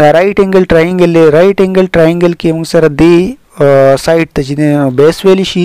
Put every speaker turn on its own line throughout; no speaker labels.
دا رائټ انګل ټراینګل دی رائټ انګل ټراینګل کې موږ سره دی سایډ ته چې بیس ویل شي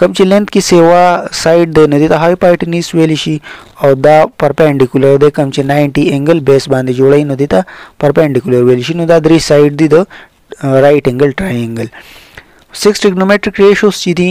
کم چې لینت کې سیوا سایډ دی نه دی ته هایپاټنیس ویل شي او دا پرپینډیکولر دی کم چې 90 انګل بیس باندې جوړی نو دی ته پرپینډیکولر ویل شي نو دا درې سایډ دی د رائټ انګل ټراینګل 6 ټریګنومټریک ریشوز چې دي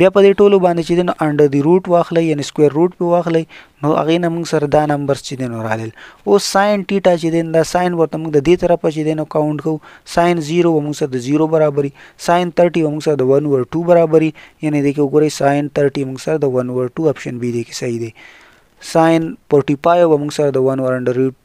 بیا په دې ټولو باندې چې دنو انډر دی روټ واخلئ یعنی سکوير روټ په واخلئ نو هغه نه موږ سره دا نمبر چې دنو رالل او ساين ټیټا چې دین دا ساين ورته موږ د دې طرف چې دنو کاونټ کو ساين 0 و موږ سره د 0 برابرۍ ساين 30 و موږ سره د 1 ور 2 برابرۍ یعنی دې کې وګورئ ساين 30 موږ سره د 1 ور 2 اپشن بي دې کې صحیح دی ساين 45 و موږ سره د 1 ور انډر روټ